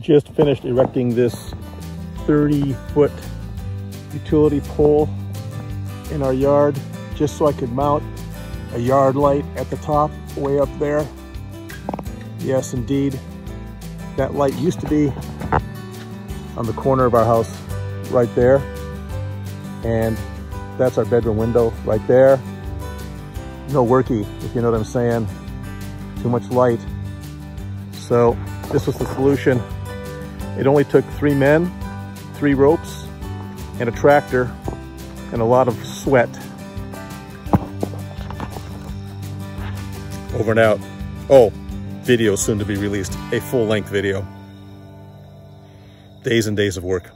just finished erecting this 30 foot utility pole in our yard just so I could mount a yard light at the top way up there. Yes, indeed. That light used to be on the corner of our house right there. And that's our bedroom window right there. No worky, if you know what I'm saying. Too much light. So this was the solution. It only took three men, three ropes, and a tractor, and a lot of sweat. Over and out. Oh, video soon to be released. A full-length video. Days and days of work.